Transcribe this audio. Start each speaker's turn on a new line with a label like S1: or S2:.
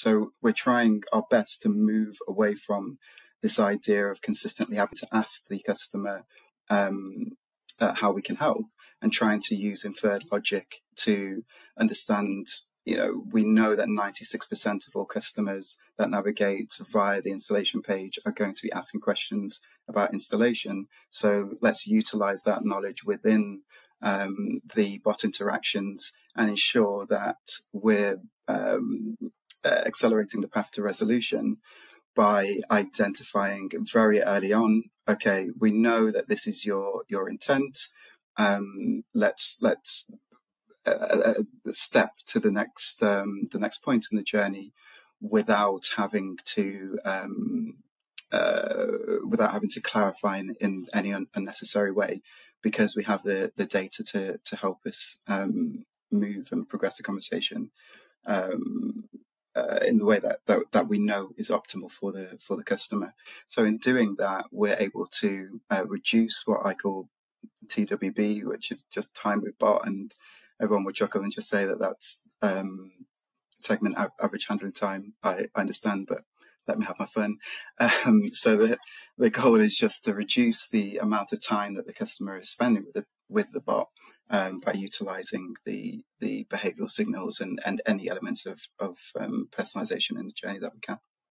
S1: So we're trying our best to move away from this idea of consistently having to ask the customer um, uh, how we can help and trying to use inferred logic to understand you know, we know that 96% of all customers that navigate via the installation page are going to be asking questions about installation. So let's utilize that knowledge within um, the bot interactions and ensure that we're um, uh, accelerating the path to resolution by identifying very early on okay we know that this is your your intent um, let's let's a, a step to the next um, the next point in the journey without having to um, uh, without having to clarify in, in any un- unnecessary way because we have the the data to to help us um, move and progress the conversation um, uh, in the way that, that, that we know is optimal for the for the customer. So in doing that, we're able to uh, reduce what I call TWB, which is just time with bot, and everyone would chuckle and just say that that's um, segment average handling time. I, I, understand, but let me have my fun. Um, so the the goal is just to reduce the amount of time that the customer is spending with the with the bot um, by utilizing the the behavioral signals and, and any elements of of um, personalization in the journey that we can.